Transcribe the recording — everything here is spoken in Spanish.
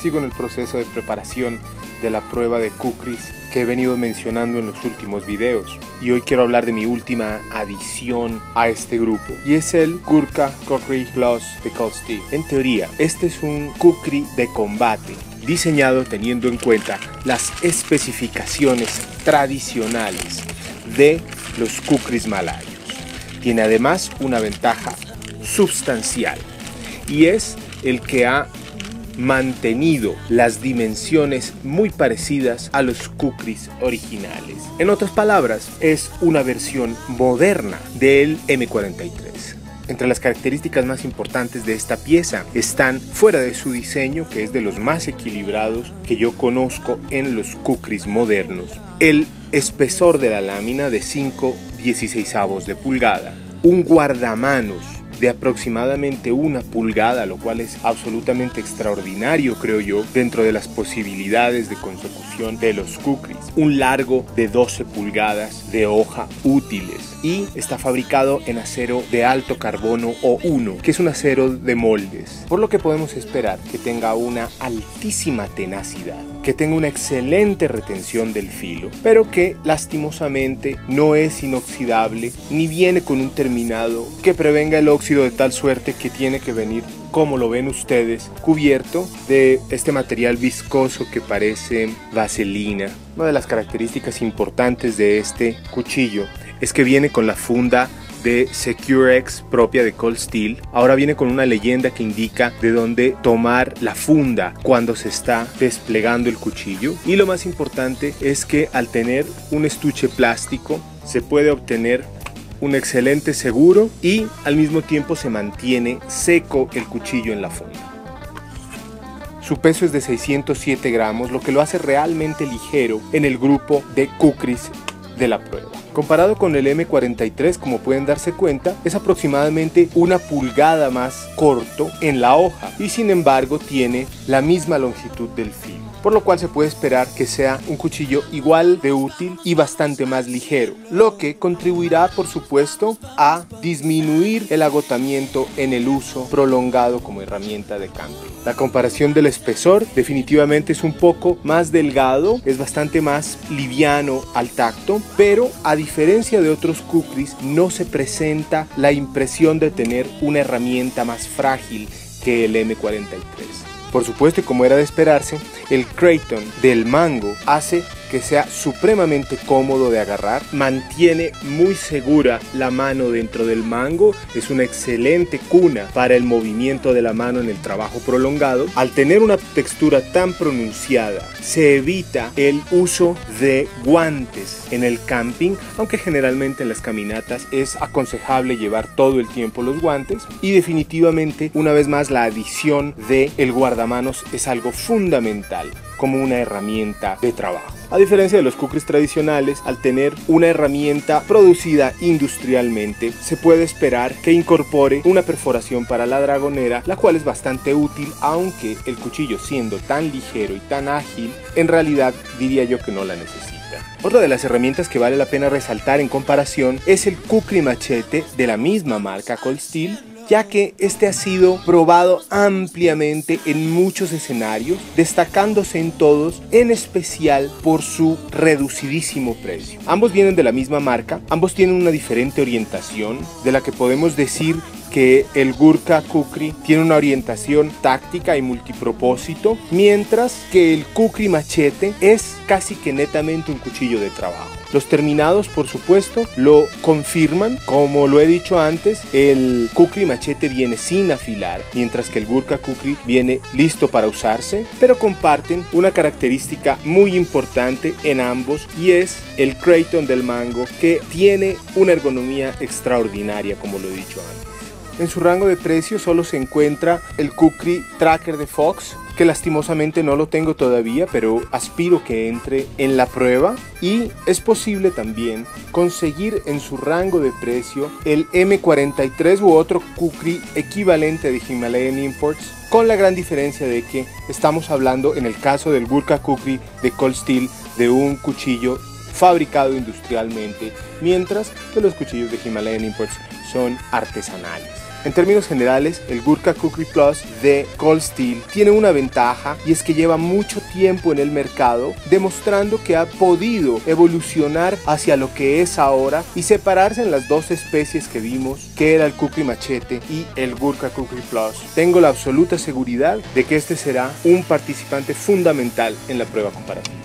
Sigo en el proceso de preparación de la prueba de Kukris que he venido mencionando en los últimos videos y hoy quiero hablar de mi última adición a este grupo y es el Gurkha Kukri Plus de Cold. En teoría, este es un Kukri de combate diseñado teniendo en cuenta las especificaciones tradicionales de los Kukris malayos. Tiene además una ventaja sustancial y es el que ha mantenido las dimensiones muy parecidas a los Kukris originales. En otras palabras, es una versión moderna del M43. Entre las características más importantes de esta pieza están fuera de su diseño, que es de los más equilibrados que yo conozco en los Kukris modernos, el espesor de la lámina de 5 16 avos de pulgada, un guardamanos de aproximadamente una pulgada, lo cual es absolutamente extraordinario, creo yo, dentro de las posibilidades de consecución de los Kukris. Un largo de 12 pulgadas de hoja útiles y está fabricado en acero de alto carbono o 1, que es un acero de moldes, por lo que podemos esperar que tenga una altísima tenacidad que tenga una excelente retención del filo, pero que lastimosamente no es inoxidable ni viene con un terminado que prevenga el óxido de tal suerte que tiene que venir como lo ven ustedes, cubierto de este material viscoso que parece vaselina. Una de las características importantes de este cuchillo es que viene con la funda de Securex propia de Cold Steel. Ahora viene con una leyenda que indica de dónde tomar la funda cuando se está desplegando el cuchillo. Y lo más importante es que al tener un estuche plástico se puede obtener un excelente seguro y al mismo tiempo se mantiene seco el cuchillo en la funda. Su peso es de 607 gramos, lo que lo hace realmente ligero en el grupo de Kukris de la prueba. Comparado con el M43, como pueden darse cuenta, es aproximadamente una pulgada más corto en la hoja y sin embargo tiene la misma longitud del filo por lo cual se puede esperar que sea un cuchillo igual de útil y bastante más ligero, lo que contribuirá por supuesto a disminuir el agotamiento en el uso prolongado como herramienta de camping. La comparación del espesor definitivamente es un poco más delgado, es bastante más liviano al tacto, pero a diferencia de otros kukris no se presenta la impresión de tener una herramienta más frágil que el M43. Por supuesto, y como era de esperarse, el Creighton del mango hace que sea supremamente cómodo de agarrar, mantiene muy segura la mano dentro del mango, es una excelente cuna para el movimiento de la mano en el trabajo prolongado. Al tener una textura tan pronunciada, se evita el uso de guantes en el camping, aunque generalmente en las caminatas es aconsejable llevar todo el tiempo los guantes y definitivamente una vez más la adición de el guardamanos es algo fundamental como una herramienta de trabajo. A diferencia de los kukris tradicionales, al tener una herramienta producida industrialmente, se puede esperar que incorpore una perforación para la dragonera, la cual es bastante útil, aunque el cuchillo siendo tan ligero y tan ágil, en realidad diría yo que no la necesita. Otra de las herramientas que vale la pena resaltar en comparación es el kukri machete de la misma marca Cold Steel ya que este ha sido probado ampliamente en muchos escenarios, destacándose en todos, en especial por su reducidísimo precio. Ambos vienen de la misma marca, ambos tienen una diferente orientación, de la que podemos decir que el Gurkha Kukri tiene una orientación táctica y multipropósito, mientras que el Kukri Machete es casi que netamente un cuchillo de trabajo. Los terminados, por supuesto, lo confirman. Como lo he dicho antes, el Kukri machete viene sin afilar, mientras que el Gurkha Kukri viene listo para usarse, pero comparten una característica muy importante en ambos y es el Creighton del mango que tiene una ergonomía extraordinaria, como lo he dicho antes. En su rango de precio solo se encuentra el Kukri Tracker de Fox, que lastimosamente no lo tengo todavía, pero aspiro que entre en la prueba. Y es posible también conseguir en su rango de precio el M43 u otro Kukri equivalente de Himalayan Imports, con la gran diferencia de que estamos hablando en el caso del Gurkha Kukri de Cold Steel de un cuchillo fabricado industrialmente, mientras que los cuchillos de Himalayan Imports son artesanales. En términos generales, el Gurkha Cookery Plus de Cold Steel tiene una ventaja y es que lleva mucho tiempo en el mercado, demostrando que ha podido evolucionar hacia lo que es ahora y separarse en las dos especies que vimos, que era el Cookery Machete y el Gurkha Cookery Plus. Tengo la absoluta seguridad de que este será un participante fundamental en la prueba comparativa.